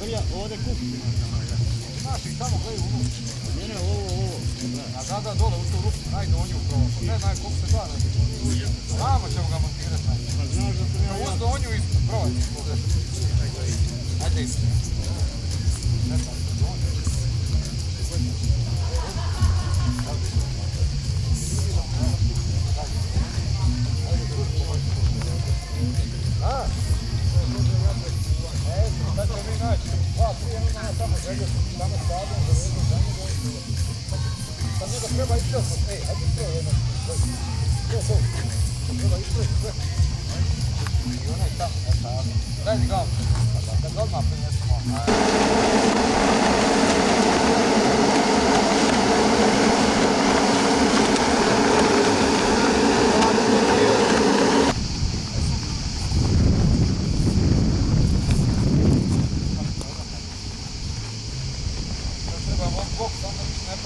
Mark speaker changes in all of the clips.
Speaker 1: Grlja, ovdje kup.
Speaker 2: Znaš i tamo gledaj u
Speaker 1: Ne, ne, ovo, ovo.
Speaker 2: A sada dole u tu rupu, najde on je. Ne znaju koliko se da. Znamo ćemo ga montirati.
Speaker 1: Znaš da sam ja...
Speaker 2: Uz donju isto, provaj. Ajde isto. Ne znam, Thank you.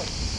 Speaker 2: thấy.